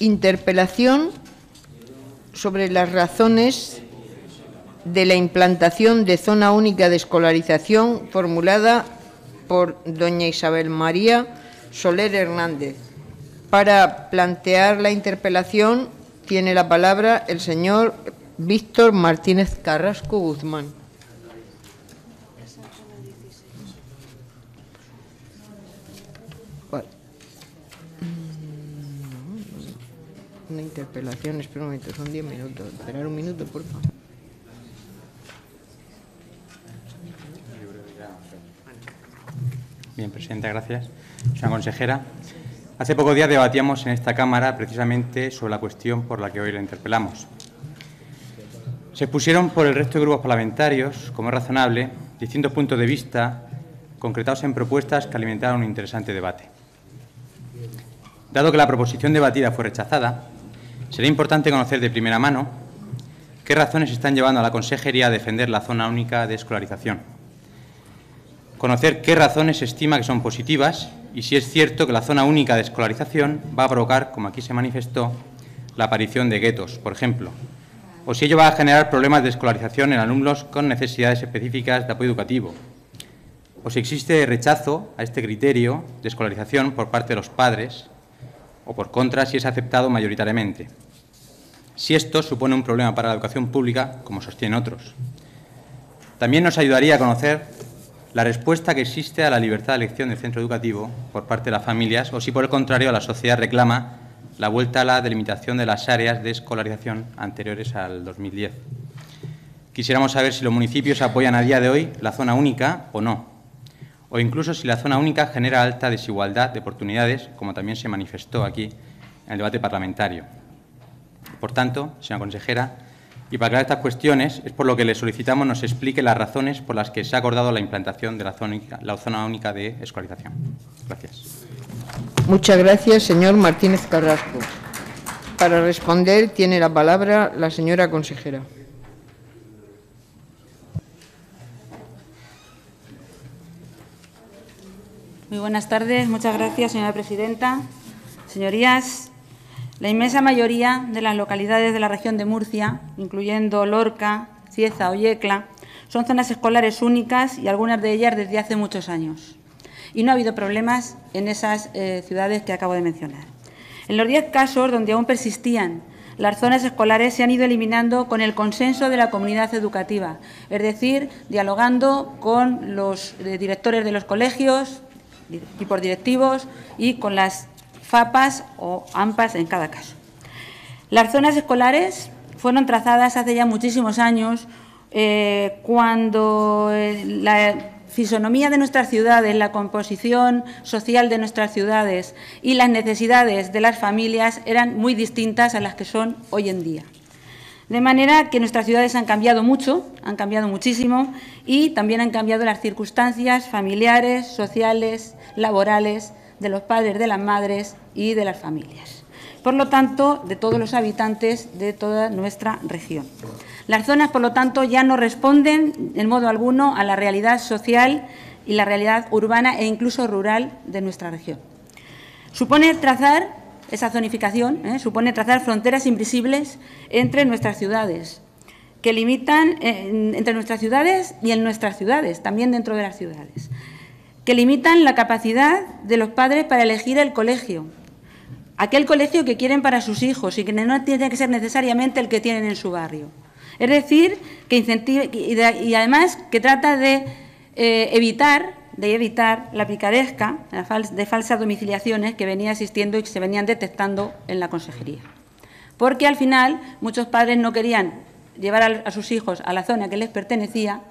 Interpelación sobre las razones de la implantación de zona única de escolarización formulada por doña Isabel María Soler Hernández. Para plantear la interpelación tiene la palabra el señor Víctor Martínez Carrasco Guzmán. Una interpelación, espera un momento, son diez minutos. Esperar un minuto, por favor. Bien, Presidenta, gracias. Señora consejera, hace pocos días debatíamos en esta Cámara precisamente sobre la cuestión por la que hoy la interpelamos. Se expusieron por el resto de grupos parlamentarios, como es razonable, distintos puntos de vista concretados en propuestas que alimentaron un interesante debate. Dado que la proposición debatida fue rechazada, sería importante conocer de primera mano qué razones están llevando a la Consejería a defender la zona única de escolarización. Conocer qué razones se estima que son positivas y si es cierto que la zona única de escolarización va a provocar, como aquí se manifestó, la aparición de guetos, por ejemplo, o si ello va a generar problemas de escolarización en alumnos con necesidades específicas de apoyo educativo, o si existe rechazo a este criterio de escolarización por parte de los padres, o por contra, si es aceptado mayoritariamente. Si esto supone un problema para la educación pública, como sostienen otros. También nos ayudaría a conocer la respuesta que existe a la libertad de elección del centro educativo por parte de las familias, o si por el contrario la sociedad reclama la vuelta a la delimitación de las áreas de escolarización anteriores al 2010. Quisiéramos saber si los municipios apoyan a día de hoy la zona única o no, o incluso si la zona única genera alta desigualdad de oportunidades, como también se manifestó aquí en el debate parlamentario. Por tanto, señora consejera, y para aclarar estas cuestiones es por lo que le solicitamos nos explique las razones por las que se ha acordado la implantación de la zona única, la zona única de escolarización. Gracias. Muchas gracias, señor Martínez Carrasco. Para responder tiene la palabra la señora consejera. Muy buenas tardes. Muchas gracias, señora presidenta. Señorías, la inmensa mayoría de las localidades de la región de Murcia, incluyendo Lorca, Cieza o Yecla, son zonas escolares únicas y algunas de ellas desde hace muchos años. Y no ha habido problemas en esas eh, ciudades que acabo de mencionar. En los diez casos donde aún persistían las zonas escolares se han ido eliminando con el consenso de la comunidad educativa, es decir, dialogando con los eh, directores de los colegios, equipos directivos y con las FAPAS o AMPAS en cada caso. Las zonas escolares fueron trazadas hace ya muchísimos años eh, cuando eh, la fisonomía de nuestras ciudades, la composición social de nuestras ciudades y las necesidades de las familias eran muy distintas a las que son hoy en día. De manera que nuestras ciudades han cambiado mucho, han cambiado muchísimo y también han cambiado las circunstancias familiares, sociales, laborales de los padres, de las madres y de las familias. Por lo tanto, de todos los habitantes de toda nuestra región. Las zonas, por lo tanto, ya no responden en modo alguno a la realidad social y la realidad urbana e incluso rural de nuestra región. Supone trazar esa zonificación, ¿eh? supone trazar fronteras invisibles entre nuestras ciudades, que limitan eh, entre nuestras ciudades y en nuestras ciudades, también dentro de las ciudades, que limitan la capacidad de los padres para elegir el colegio, aquel colegio que quieren para sus hijos y que no tiene que ser necesariamente el que tienen en su barrio. Es decir, que incentive y, además que trata de eh, evitar de evitar la picaresca de falsas domiciliaciones que venía existiendo y que se venían detectando en la consejería. Porque al final muchos padres no querían llevar a, sus hijos a la zona que les pertenecía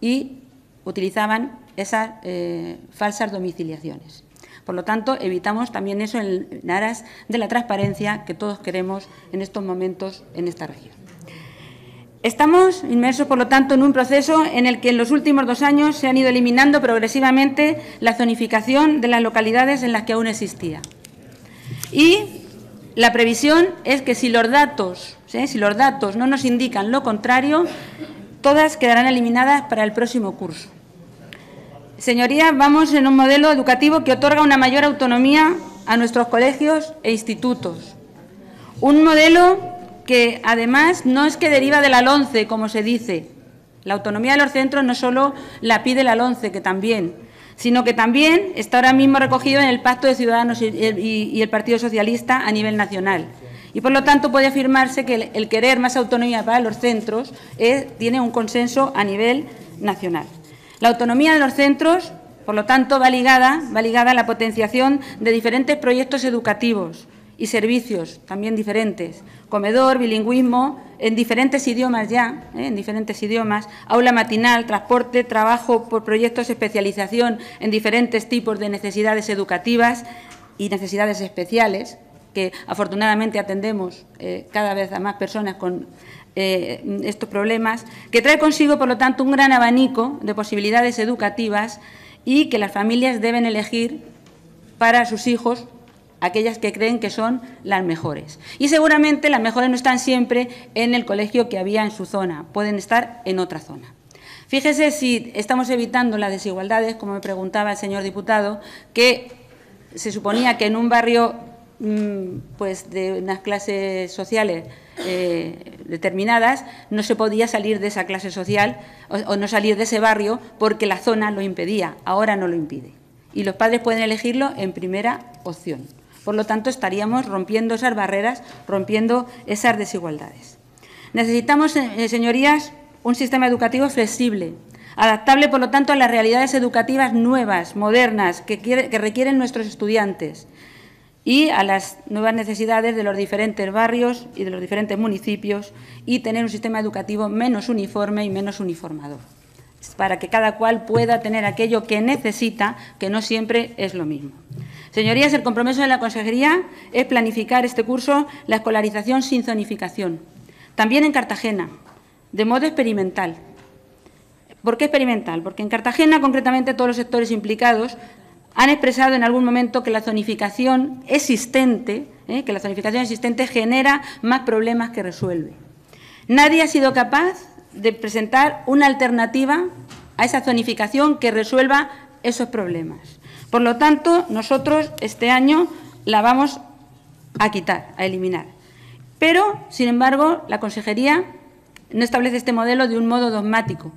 y utilizaban esas eh, falsas domiciliaciones. Por lo tanto, evitamos también eso en aras de la transparencia que todos queremos en estos momentos en esta región. Estamos inmersos, por lo tanto, en un proceso en el que en los últimos dos años se han ido eliminando progresivamente la zonificación de las localidades en las que aún existía. Y la previsión es que si los datos, si los datos no nos indican lo contrario, todas quedarán eliminadas para el próximo curso. Señorías, vamos en un modelo educativo que otorga una mayor autonomía a nuestros colegios e institutos, Un modelo que además no es que deriva de la LONCE, como se dice. La autonomía de los centros no solo la pide la LONCE, que también, sino que también está ahora mismo recogido en el Pacto de Ciudadanos y el Partido Socialista a nivel nacional. Y, por lo tanto, puede afirmarse que el, querer más autonomía para los centros eh, tiene un consenso a nivel nacional. La autonomía de los centros, por lo tanto, va ligada, va ligada a la potenciación de diferentes proyectos educativos y servicios también diferentes, comedor, bilingüismo, en diferentes idiomas ya, eh, en diferentes idiomas, aula matinal, transporte, trabajo por proyectos de especialización en diferentes tipos de necesidades educativas y necesidades especiales, que afortunadamente atendemos eh, cada vez a más personas con eh, estos problemas, que trae consigo, por lo tanto, un gran abanico de posibilidades educativas y que las familias deben elegir para sus hijos aquellas que creen que son las mejores. Y seguramente las mejores no están siempre en el colegio que había en su zona, pueden estar en otra zona. Fíjese si estamos evitando las desigualdades, como me preguntaba el señor diputado, que se suponía que en un barrio mm, pues de unas clases sociales eh, determinadas no se podía salir de esa clase social o no salir de ese barrio porque la zona lo impedía, ahora no lo impide. Y los padres pueden elegirlo en primera opción. Por lo tanto, estaríamos rompiendo esas barreras, rompiendo esas desigualdades. Necesitamos, eh, señorías, un sistema educativo flexible, adaptable, por lo tanto, a las realidades educativas nuevas, modernas, que, que requieren nuestros estudiantes y a las nuevas necesidades de los diferentes barrios y de los diferentes municipios y tener un sistema educativo menos uniforme y menos uniformador, para que cada cual pueda tener aquello que necesita, que no siempre es lo mismo. Señorías, el compromiso de la Consejería es planificar este curso la escolarización sin zonificación, también en Cartagena, de modo experimental. ¿Por qué experimental? Porque en Cartagena, concretamente, todos los sectores implicados han expresado en algún momento que la zonificación existente, ¿eh? que la zonificación existente genera más problemas que resuelve. Nadie ha sido capaz de presentar una alternativa a esa zonificación que resuelva esos problemas. Por lo tanto, nosotros este año la vamos a quitar, a eliminar. Pero, sin embargo, la Consejería no establece este modelo de un modo dogmático,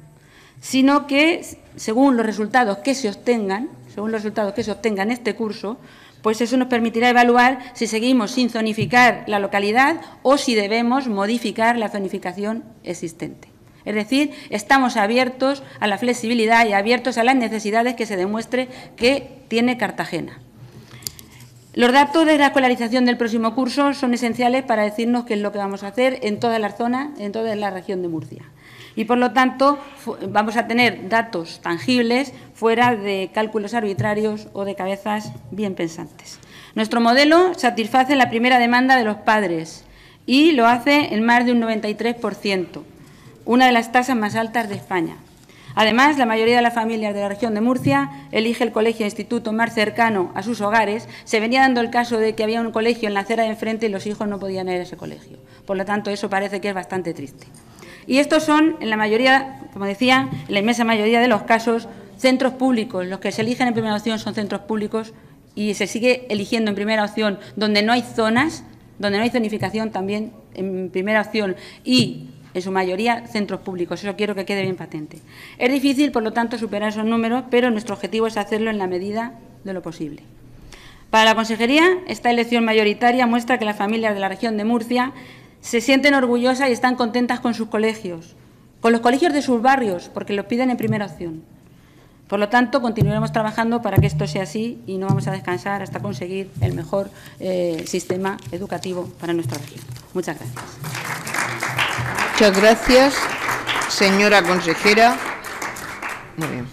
sino que, según los resultados que se obtengan, según los resultados que se obtengan en este curso, pues eso nos permitirá evaluar si seguimos sin zonificar la localidad o si debemos modificar la zonificación existente. Es decir, estamos abiertos a la flexibilidad y abiertos a las necesidades que se demuestre que tiene Cartagena. Los datos de la escolarización del próximo curso son esenciales para decirnos qué es lo que vamos a hacer en toda la zona, en toda la región de Murcia. Y, por lo tanto, vamos a tener datos tangibles fuera de cálculos arbitrarios o de cabezas bien pensantes. Nuestro modelo satisface la primera demanda de los padres y lo hace en más de un 93% una de las tasas más altas de España. Además, la mayoría de las familias de la región de Murcia elige el colegio e instituto más cercano a sus hogares. Se venía dando el caso de que había un colegio en la acera de enfrente y los hijos no podían ir a ese colegio. Por lo tanto, eso parece que es bastante triste. Y estos son, en la mayoría, como decía, en la inmensa mayoría de los casos, centros públicos. Los que se eligen en primera opción son centros públicos y se sigue eligiendo en primera opción donde no hay zonas, donde no hay zonificación también en primera opción y en su mayoría centros públicos. Eso quiero que quede bien patente. Es difícil, por lo tanto, superar esos números, pero nuestro objetivo es hacerlo en la medida de lo posible. Para la Consejería, esta elección mayoritaria muestra que las familias de la región de Murcia se sienten orgullosas y están contentas con sus colegios, con los colegios de sus barrios, porque los piden en primera opción. Por lo tanto, continuaremos trabajando para que esto sea así y no vamos a descansar hasta conseguir el mejor eh, sistema educativo para nuestra región. Muchas gracias. Muchas gracias, señora consejera. Muy bien.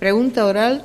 Pregunta oral